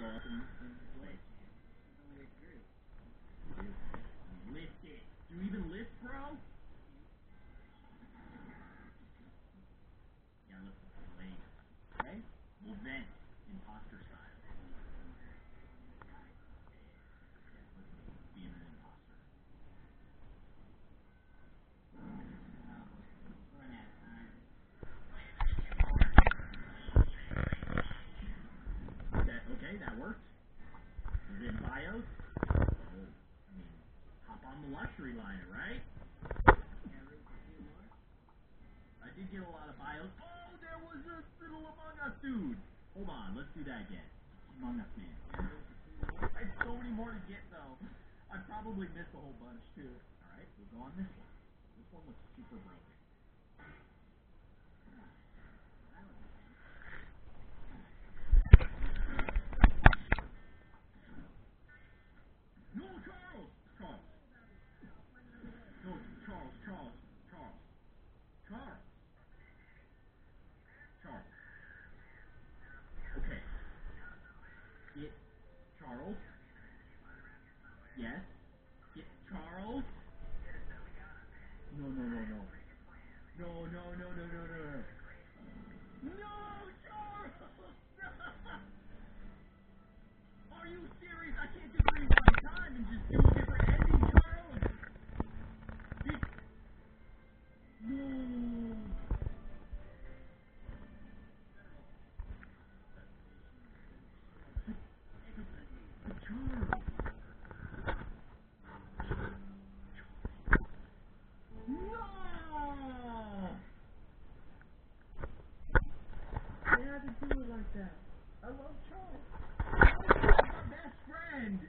Do you even lift, bro? Yeah, look, lame. Okay? We'll vent imposter style. Being an imposter. That, okay, that worked. It bios? I mean, hop on the luxury liner, right? I did get a lot of bios. Oh, there was a little Among Us dude. Hold on, let's do that again. Among Us man. I have so many more to get though. I probably missed a whole bunch too. All right, we'll go on this one. This one looks super broken. No, Charles! Charles. No, Charles, Charles, Charles. Charles. Charles. Okay. Get Charles. Yes. Get Charles. No, no, no, no. No, no, no, no, no, no. No, Charles! Are you serious? I can't just read rewind time and just do a like that. I love Charlie. He's my best friend.